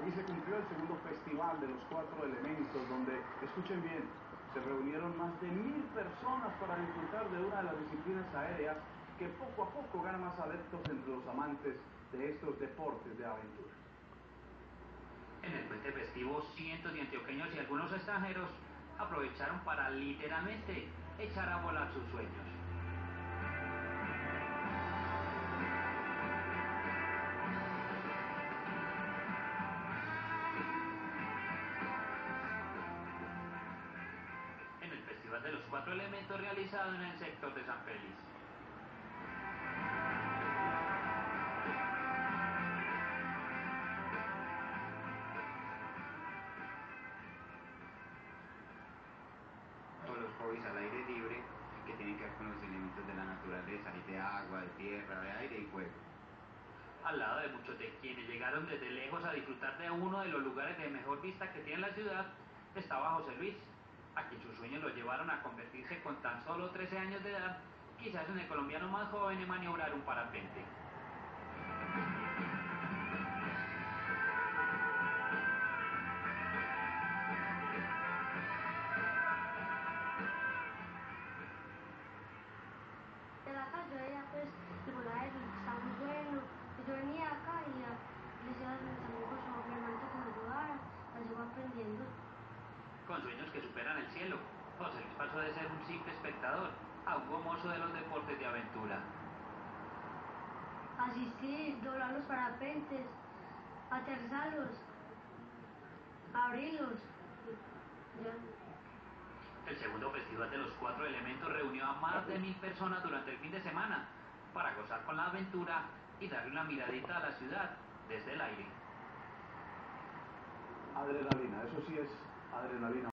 Allí se cumplió el segundo festival de los cuatro elementos, donde, escuchen bien, se reunieron más de mil personas para disfrutar de una de las disciplinas aéreas que poco a poco gana más adeptos entre los amantes de estos deportes de aventura. En el puente festivo, cientos de antioqueños y algunos extranjeros aprovecharon para literalmente echar a volar sus sueños. Festival de los Cuatro Elementos realizado en el sector de San Félix. todos los hobbies al aire libre que tienen que ver con los elementos de la naturaleza, y de agua, de tierra, de aire y fuego. Al lado de muchos de quienes llegaron desde lejos a disfrutar de uno de los lugares de mejor vista que tiene la ciudad, estaba José Luis, a quien sus sueños lo llevaron a convertirse con tan solo 13 años de edad, quizás en el colombiano más joven en maniobrar un parapente. Con sueños que superan el cielo, José Luis pasó de ser un simple espectador a un gomoso de los deportes de aventura. Asistir, doblar los parapentes, aterrizarlos, abrirlos. Ya. El segundo festival de los cuatro elementos reunió a más de mil personas durante el fin de semana para gozar con la aventura y darle una miradita a la ciudad desde el aire. Adrenalina, eso sí es adrenalina.